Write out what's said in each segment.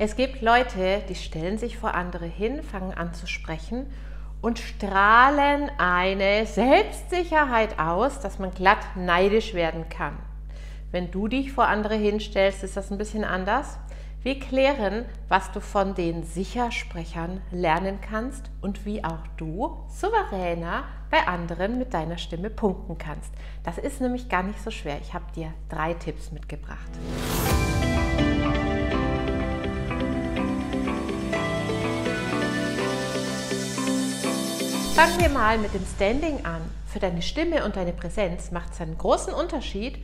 Es gibt Leute, die stellen sich vor andere hin, fangen an zu sprechen und strahlen eine Selbstsicherheit aus, dass man glatt neidisch werden kann. Wenn du dich vor andere hinstellst, ist das ein bisschen anders. Wir klären, was du von den Sichersprechern lernen kannst und wie auch du souveräner bei anderen mit deiner Stimme punkten kannst. Das ist nämlich gar nicht so schwer. Ich habe dir drei Tipps mitgebracht. Fangen wir mal mit dem Standing an. Für deine Stimme und deine Präsenz macht es einen großen Unterschied,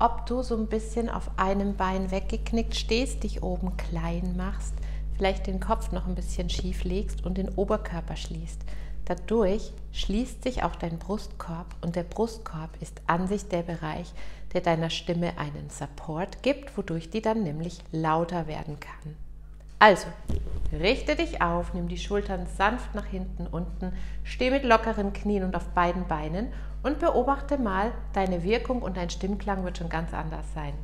ob du so ein bisschen auf einem Bein weggeknickt stehst, dich oben klein machst, vielleicht den Kopf noch ein bisschen schief legst und den Oberkörper schließt. Dadurch schließt sich auch dein Brustkorb und der Brustkorb ist an sich der Bereich, der deiner Stimme einen Support gibt, wodurch die dann nämlich lauter werden kann. Also, richte dich auf, nimm die Schultern sanft nach hinten unten, steh mit lockeren Knien und auf beiden Beinen und beobachte mal deine Wirkung und dein Stimmklang wird schon ganz anders sein.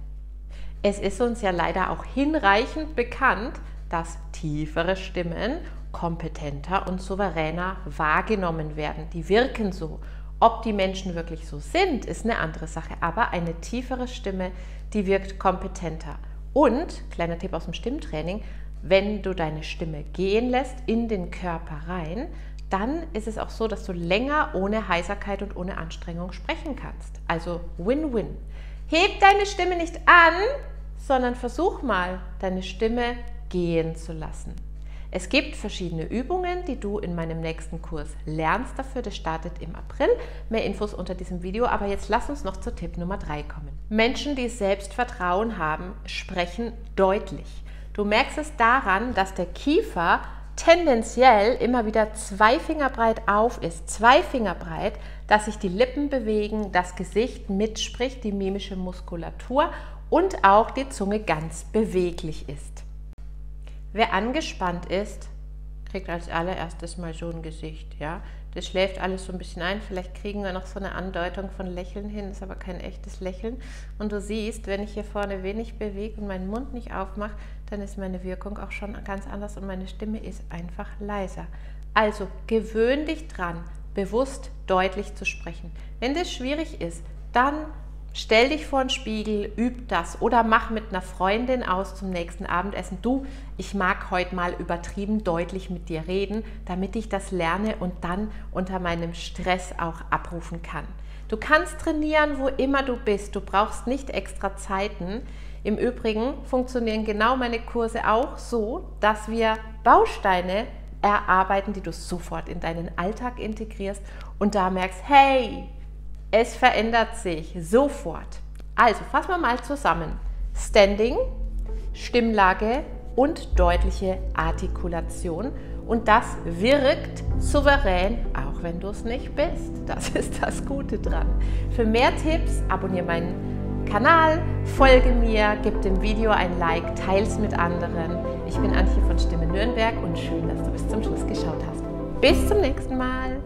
Es ist uns ja leider auch hinreichend bekannt, dass tiefere Stimmen kompetenter und souveräner wahrgenommen werden. Die wirken so. Ob die Menschen wirklich so sind, ist eine andere Sache, aber eine tiefere Stimme, die wirkt kompetenter. Und, kleiner Tipp aus dem Stimmtraining, wenn du deine Stimme gehen lässt in den Körper rein, dann ist es auch so, dass du länger ohne Heiserkeit und ohne Anstrengung sprechen kannst. Also Win-Win. Heb deine Stimme nicht an, sondern versuch mal, deine Stimme gehen zu lassen. Es gibt verschiedene Übungen, die du in meinem nächsten Kurs lernst dafür. Das startet im April. Mehr Infos unter diesem Video. Aber jetzt lass uns noch zu Tipp Nummer 3 kommen. Menschen, die Selbstvertrauen haben, sprechen deutlich. Du merkst es daran, dass der Kiefer tendenziell immer wieder zwei Finger breit auf ist, zwei Finger breit, dass sich die Lippen bewegen, das Gesicht mitspricht, die mimische Muskulatur und auch die Zunge ganz beweglich ist. Wer angespannt ist, kriegt als allererstes mal so ein Gesicht, ja. Das schläft alles so ein bisschen ein. Vielleicht kriegen wir noch so eine Andeutung von Lächeln hin, ist aber kein echtes Lächeln. Und du siehst, wenn ich hier vorne wenig bewege und meinen Mund nicht aufmache, dann ist meine Wirkung auch schon ganz anders und meine Stimme ist einfach leiser. Also gewöhn dich dran, bewusst deutlich zu sprechen. Wenn das schwierig ist, dann Stell dich vor den Spiegel, üb das oder mach mit einer Freundin aus zum nächsten Abendessen. Du, ich mag heute mal übertrieben deutlich mit dir reden, damit ich das lerne und dann unter meinem Stress auch abrufen kann. Du kannst trainieren, wo immer du bist. Du brauchst nicht extra Zeiten. Im Übrigen funktionieren genau meine Kurse auch so, dass wir Bausteine erarbeiten, die du sofort in deinen Alltag integrierst und da merkst, hey, es verändert sich sofort. Also fassen wir mal zusammen. Standing, Stimmlage und deutliche Artikulation. Und das wirkt souverän, auch wenn du es nicht bist. Das ist das Gute dran. Für mehr Tipps abonniere meinen Kanal, folge mir, gib dem Video ein Like, teile es mit anderen. Ich bin Antje von Stimme Nürnberg und schön, dass du bis zum Schluss geschaut hast. Bis zum nächsten Mal.